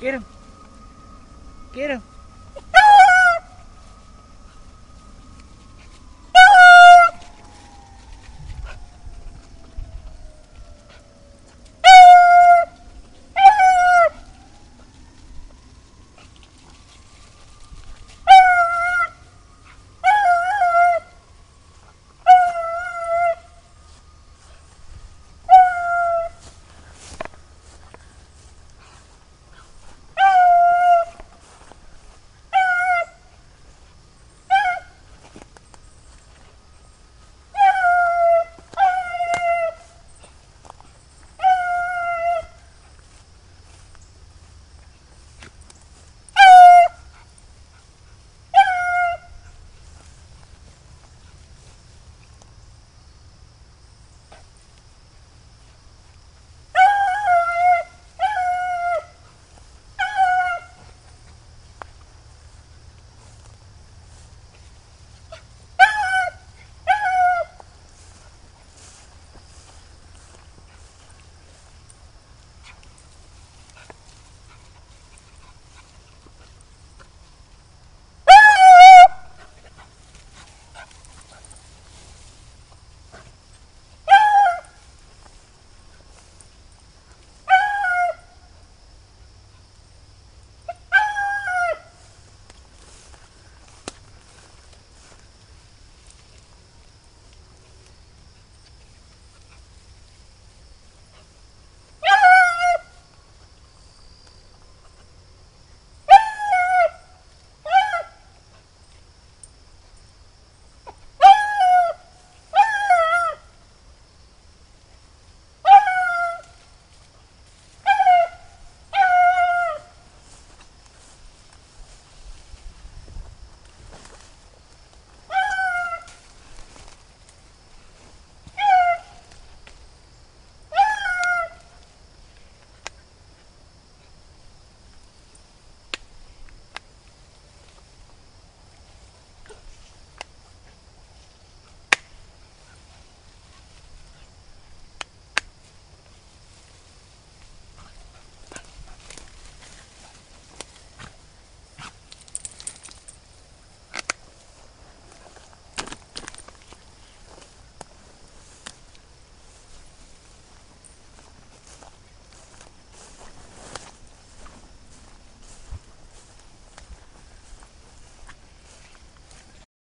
Get him. Get him.